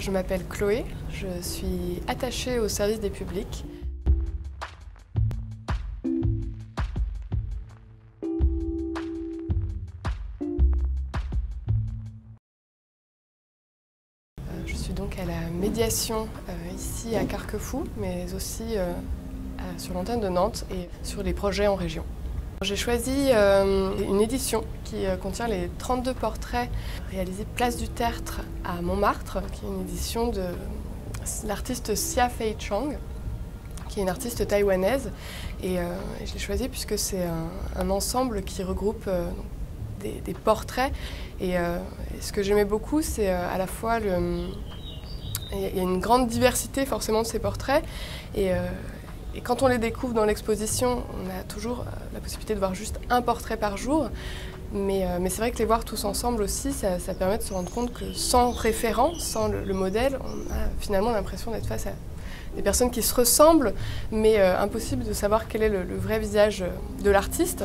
Je m'appelle Chloé, je suis attachée au service des publics. Euh, je suis donc à la médiation euh, ici à Carquefou, mais aussi euh, sur l'antenne de Nantes et sur les projets en région. J'ai choisi une édition qui contient les 32 portraits réalisés place du Tertre à Montmartre, qui est une édition de l'artiste Xia Fei Chang, qui est une artiste taïwanaise. Et, je l'ai choisi puisque c'est un, ensemble qui regroupe des, portraits. Et, ce que j'aimais beaucoup, c'est à la fois il y a une grande diversité forcément de ces portraits. Et quand on les découvre dans l'exposition, on a toujours euh, la possibilité de voir juste un portrait par jour. Mais, euh, c'est vrai que les voir tous ensemble aussi, ça, permet de se rendre compte que sans référent, sans le, modèle, on a finalement l'impression d'être face à des personnes qui se ressemblent, mais euh, impossible de savoir quel est le, vrai visage de l'artiste.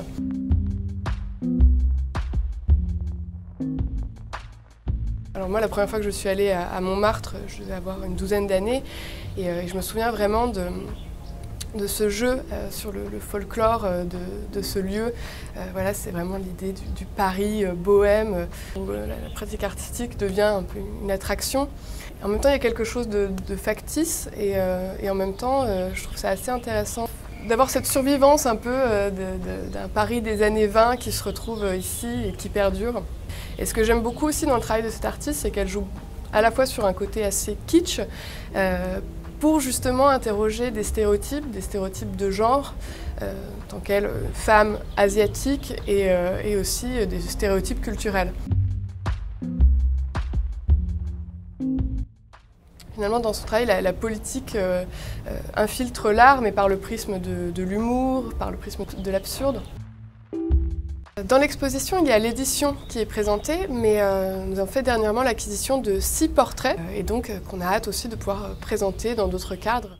Alors moi, la première fois que je suis allée à, Montmartre, je devais avoir une douzaine d'années, et je me souviens vraiment de, de ce jeu euh, sur le, folklore euh, de, ce lieu. Euh, voilà, c'est vraiment l'idée du, Paris bohème où la, pratique artistique devient un peu une attraction. En même temps, il y a quelque chose de, factice et, en même temps, je trouve ça assez intéressant d'avoir cette survivance un peu d'un Paris des années 20 qui se retrouve ici et qui perdure. Et ce que j'aime beaucoup aussi dans le travail de cet artiste, c'est qu'elle joue à la fois sur un côté assez kitsch, pour justement interroger des stéréotypes, des stéréotypes de genre, euh, tant qu'elle euh, femme asiatique et, euh, aussi des stéréotypes culturels. Finalement, dans son travail, la, politique infiltre l'art, mais par le prisme de l'humour, par le prisme de l'absurde. Dans l'exposition, il y a l'édition qui est présentée, mais euh, nous avons fait dernièrement l'acquisition de six portraits, et donc euh, qu'on a hâte aussi de pouvoir présenter dans d'autres cadres.